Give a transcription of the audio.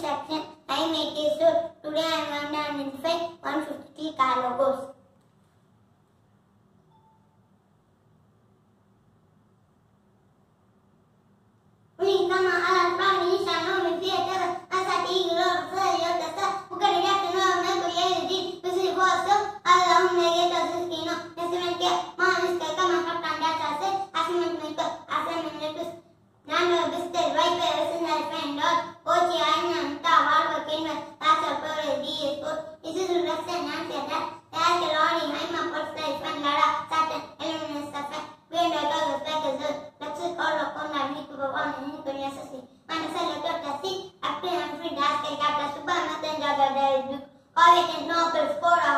section. I make a so today I am going to identify 150 car logos. Road, Yota, Nick, Baban, and Nicolas, Manasa, Letter, Tassi, Apple, and Free, Dask, Kata, Suba, Matan, Jaga, David, College, and Noble, Score, Hot, Stay